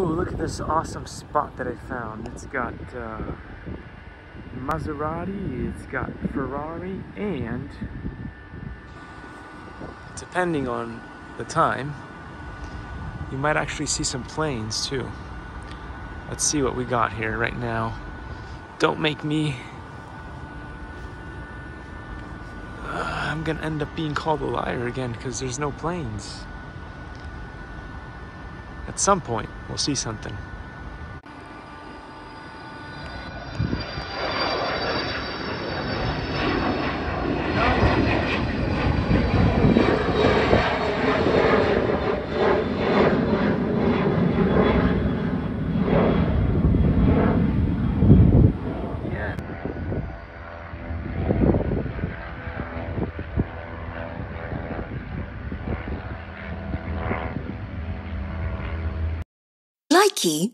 Ooh, look at this awesome spot that I found. It's got uh, Maserati, it's got Ferrari, and depending on the time, you might actually see some planes too. Let's see what we got here right now. Don't make me... Uh, I'm gonna end up being called a liar again because there's no planes. At some point, we'll see something. Likey